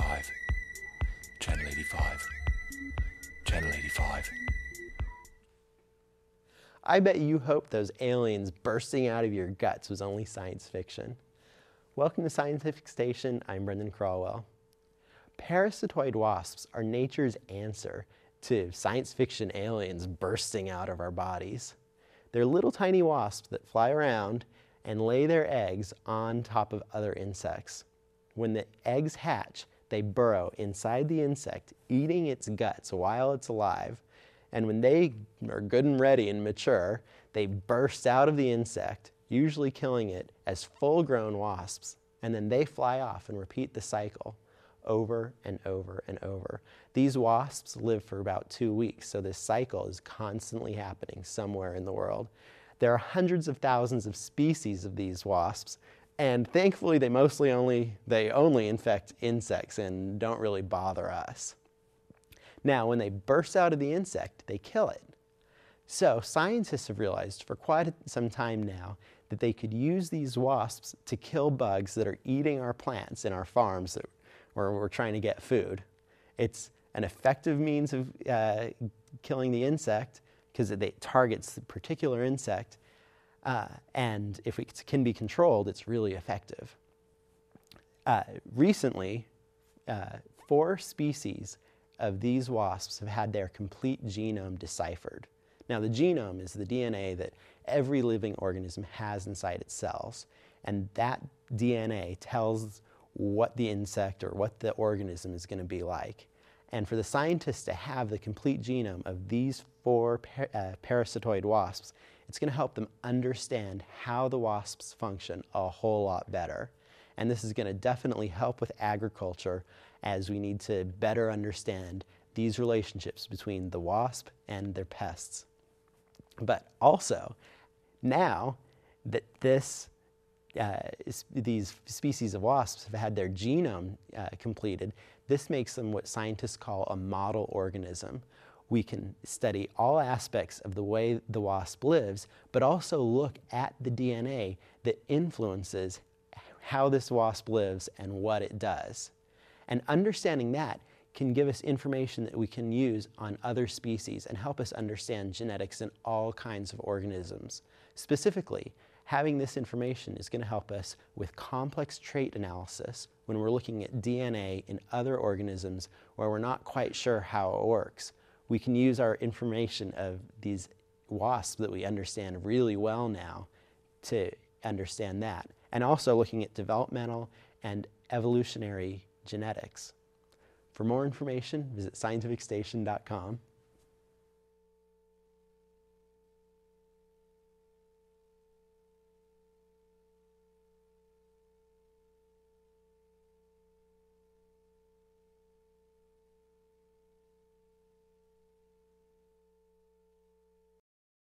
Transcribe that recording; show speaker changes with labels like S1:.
S1: 85. Channel 85. Channel 85.
S2: I bet you hope those aliens bursting out of your guts was only science fiction. Welcome to Scientific Station. I'm Brendan Craughwell. Parasitoid wasps are nature's answer to science fiction aliens bursting out of our bodies. They're little tiny wasps that fly around and lay their eggs on top of other insects. When the eggs hatch, they burrow inside the insect, eating its guts while it's alive. And when they are good and ready and mature, they burst out of the insect, usually killing it as full grown wasps. And then they fly off and repeat the cycle over and over and over. These wasps live for about two weeks, so this cycle is constantly happening somewhere in the world. There are hundreds of thousands of species of these wasps, and thankfully they mostly only, they only infect insects and don't really bother us. Now, when they burst out of the insect, they kill it. So scientists have realized for quite some time now that they could use these wasps to kill bugs that are eating our plants in our farms that, where we're trying to get food. It's an effective means of uh, killing the insect because it targets the particular insect. Uh, and if it can be controlled, it's really effective. Uh, recently, uh, four species of these wasps have had their complete genome deciphered. Now, the genome is the DNA that every living organism has inside its cells, and that DNA tells what the insect or what the organism is going to be like. And for the scientists to have the complete genome of these four par uh, parasitoid wasps, it's going to help them understand how the wasps function a whole lot better. And this is going to definitely help with agriculture as we need to better understand these relationships between the wasp and their pests. But also, now that this uh, these species of wasps have had their genome uh, completed, this makes them what scientists call a model organism. We can study all aspects of the way the wasp lives, but also look at the DNA that influences how this wasp lives and what it does. And understanding that can give us information that we can use on other species and help us understand genetics in all kinds of organisms. Specifically, having this information is going to help us with complex trait analysis when we're looking at DNA in other organisms where we're not quite sure how it works. We can use our information of these wasps that we understand really well now to understand that. And also looking at developmental and evolutionary genetics. For more information, visit scientificstation.com